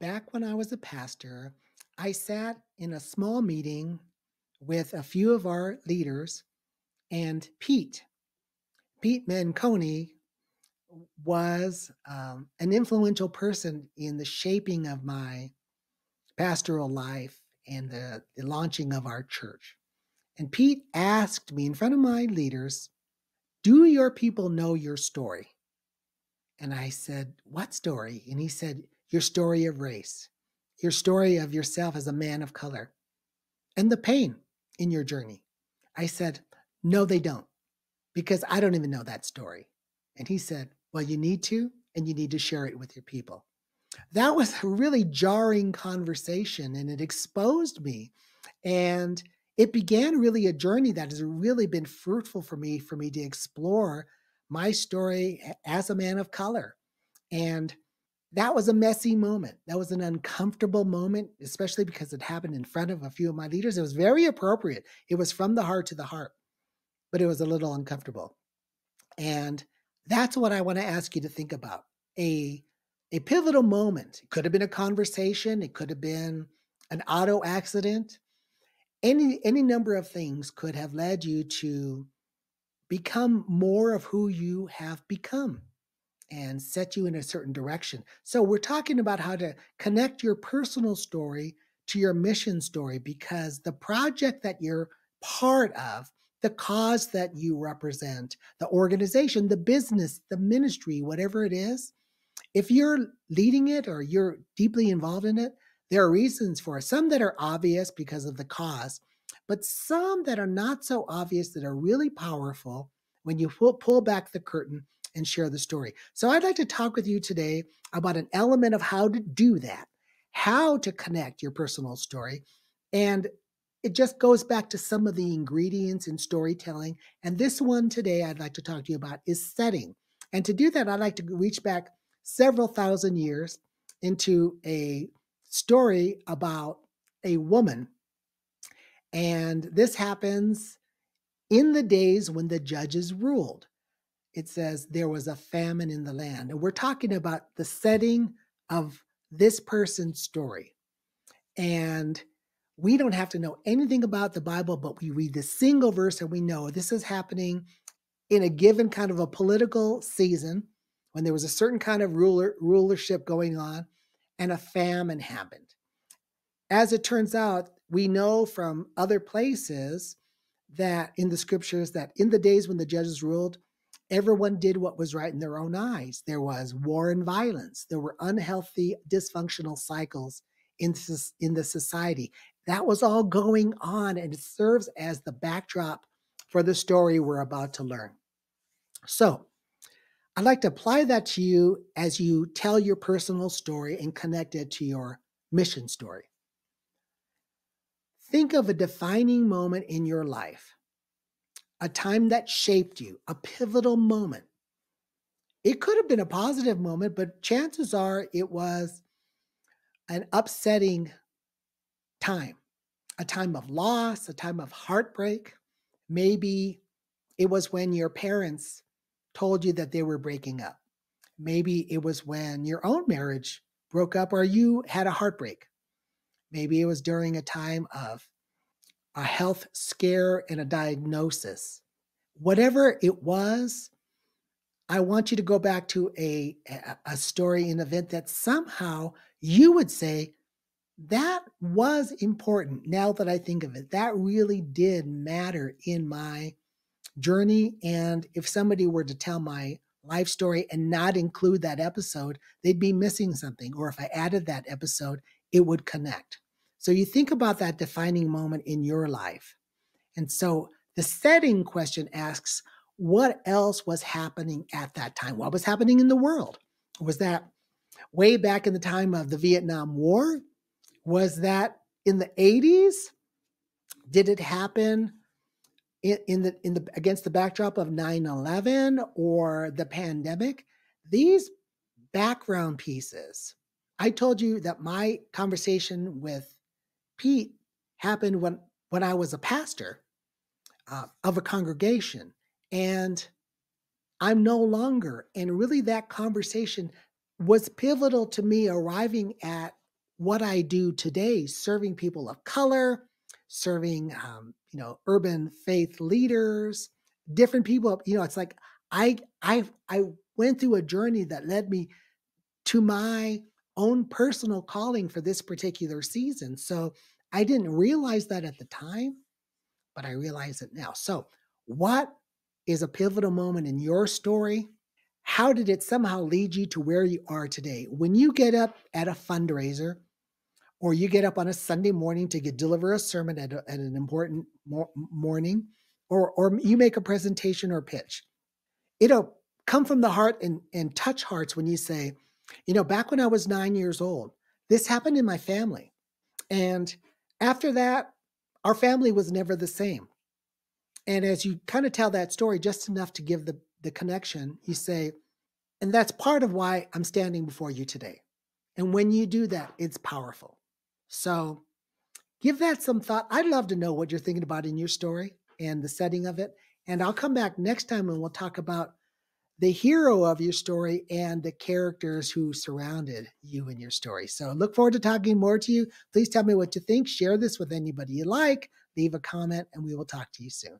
back when I was a pastor, I sat in a small meeting with a few of our leaders, and Pete, Pete Manconi, was um, an influential person in the shaping of my pastoral life and the, the launching of our church. And Pete asked me in front of my leaders, Do your people know your story? And I said, What story? And he said, Your story of race, your story of yourself as a man of color, and the pain in your journey. I said, No, they don't, because I don't even know that story. And he said, Well, you need to, and you need to share it with your people. That was a really jarring conversation, and it exposed me. And it began really a journey that has really been fruitful for me, for me to explore my story as a man of color. And that was a messy moment. That was an uncomfortable moment, especially because it happened in front of a few of my leaders. It was very appropriate. It was from the heart to the heart, but it was a little uncomfortable. And that's what I want to ask you to think about. A a pivotal moment. It could have been a conversation, it could have been an auto accident. Any any number of things could have led you to become more of who you have become and set you in a certain direction. So, we're talking about how to connect your personal story to your mission story because the project that you're part of, the cause that you represent, the organization, the business, the ministry, whatever it is, if you're leading it or you're deeply involved in it, there are reasons for it. Some that are obvious because of the cause, but some that are not so obvious that are really powerful when you pull back the curtain and share the story. So I'd like to talk with you today about an element of how to do that, how to connect your personal story. And it just goes back to some of the ingredients in storytelling. And this one today I'd like to talk to you about is setting. And to do that, I'd like to reach back several thousand years into a story about a woman and this happens in the days when the judges ruled. It says there was a famine in the land. And we're talking about the setting of this person's story. And we don't have to know anything about the Bible, but we read the single verse and we know this is happening in a given kind of a political season when there was a certain kind of ruler rulership going on and a famine happened. As it turns out, we know from other places that in the scriptures that in the days when the judges ruled, everyone did what was right in their own eyes. There was war and violence. There were unhealthy, dysfunctional cycles in, in the society. That was all going on, and it serves as the backdrop for the story we're about to learn. So, I'd like to apply that to you as you tell your personal story and connect it to your mission story. Think of a defining moment in your life, a time that shaped you, a pivotal moment. It could have been a positive moment, but chances are it was an upsetting time, a time of loss, a time of heartbreak. Maybe it was when your parents told you that they were breaking up. Maybe it was when your own marriage broke up or you had a heartbreak. Maybe it was during a time of a health scare and a diagnosis. Whatever it was, I want you to go back to a, a story, an event that somehow you would say, that was important now that I think of it. That really did matter in my journey. And if somebody were to tell my life story and not include that episode, they'd be missing something. Or if I added that episode, it would connect. So you think about that defining moment in your life. And so the setting question asks, what else was happening at that time? What was happening in the world? Was that way back in the time of the Vietnam War? Was that in the 80s? Did it happen in, in the in the against the backdrop of 9/11 or the pandemic? These background pieces. I told you that my conversation with Pete happened when when I was a pastor uh, of a congregation, and I'm no longer. And really, that conversation was pivotal to me arriving at what I do today, serving people of color, serving, um, you know, urban faith leaders, different people. You know, it's like I I I went through a journey that led me to my own personal calling for this particular season. So I didn't realize that at the time, but I realize it now. So, what is a pivotal moment in your story? How did it somehow lead you to where you are today? When you get up at a fundraiser, or you get up on a Sunday morning to get, deliver a sermon at, a, at an important mo- morning, or, or you make a presentation or pitch, it'll come from the heart and, and touch hearts when you say, you know, back when I was nine years old, this happened in my family. And after that, our family was never the same. And as you kind of tell that story, just enough to give the, the connection, you say, and that's part of why I'm standing before you today. And when you do that, it's powerful. So give that some thought. I'd love to know what you're thinking about in your story and the setting of it. And I'll come back next time and we'll talk about the hero of your story and the characters who surrounded you in your story. So look forward to talking more to you. Please tell me what you think. Share this with anybody you like. Leave a comment, and we will talk to you soon.